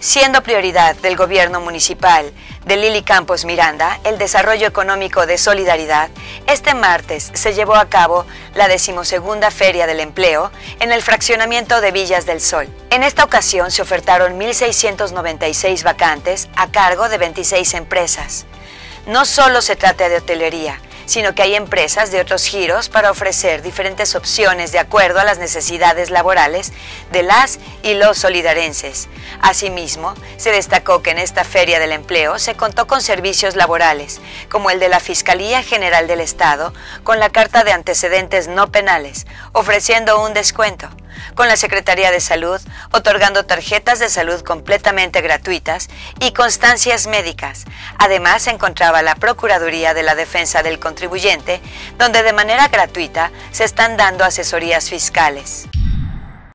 Siendo prioridad del gobierno municipal de Lili Campos Miranda el desarrollo económico de solidaridad, este martes se llevó a cabo la decimosegunda Feria del Empleo en el fraccionamiento de Villas del Sol. En esta ocasión se ofertaron 1.696 vacantes a cargo de 26 empresas. No solo se trata de hotelería, sino que hay empresas de otros giros para ofrecer diferentes opciones de acuerdo a las necesidades laborales de las y los solidarenses. Asimismo, se destacó que en esta Feria del Empleo se contó con servicios laborales, como el de la Fiscalía General del Estado, con la carta de antecedentes no penales, ofreciendo un descuento con la Secretaría de Salud, otorgando tarjetas de salud completamente gratuitas y constancias médicas. Además, se encontraba la Procuraduría de la Defensa del Contribuyente, donde de manera gratuita se están dando asesorías fiscales.